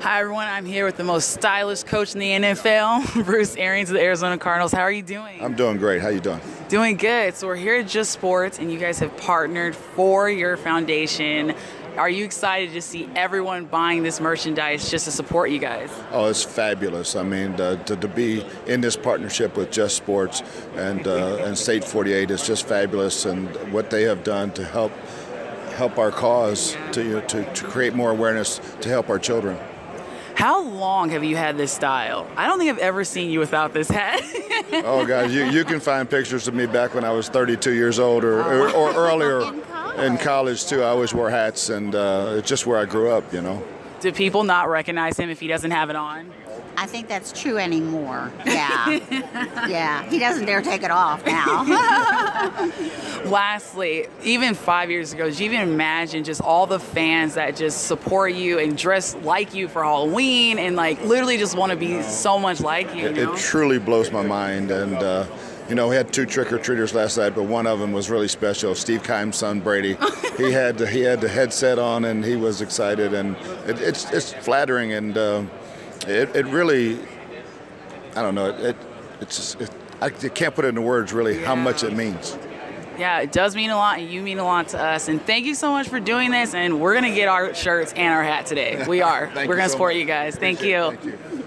Hi, everyone. I'm here with the most stylish coach in the NFL, Bruce Arians of the Arizona Cardinals. How are you doing? I'm doing great. How are you doing? Doing good. So we're here at Just Sports, and you guys have partnered for your foundation. Are you excited to see everyone buying this merchandise just to support you guys? Oh, it's fabulous. I mean, to, to, to be in this partnership with Just Sports and uh, and State 48 is just fabulous, and what they have done to help help our cause to, to, to create more awareness to help our children. How long have you had this style? I don't think I've ever seen you without this hat. oh, guys, you, you can find pictures of me back when I was 32 years old or, or, or earlier in college. in college. too. I always wore hats, and uh, it's just where I grew up, you know. Do people not recognize him if he doesn't have it on? I think that's true anymore. Yeah. yeah. He doesn't dare take it off now. Lastly, even five years ago, did you even imagine just all the fans that just support you and dress like you for Halloween and like literally just want to be so much like you? It, you know? it truly blows my mind. And, uh, you know, we had two trick or treaters last night, but one of them was really special. Steve Keim's son, Brady. he had the, he had the headset on, and he was excited, and it, it's it's flattering, and uh, it, it really, I don't know, it, it's just, it, I can't put it into words really yeah. how much it means. Yeah, it does mean a lot, and you mean a lot to us. And thank you so much for doing this. And we're gonna get our shirts and our hat today. We are. we're gonna so support much. you guys. Thank you. Thank you.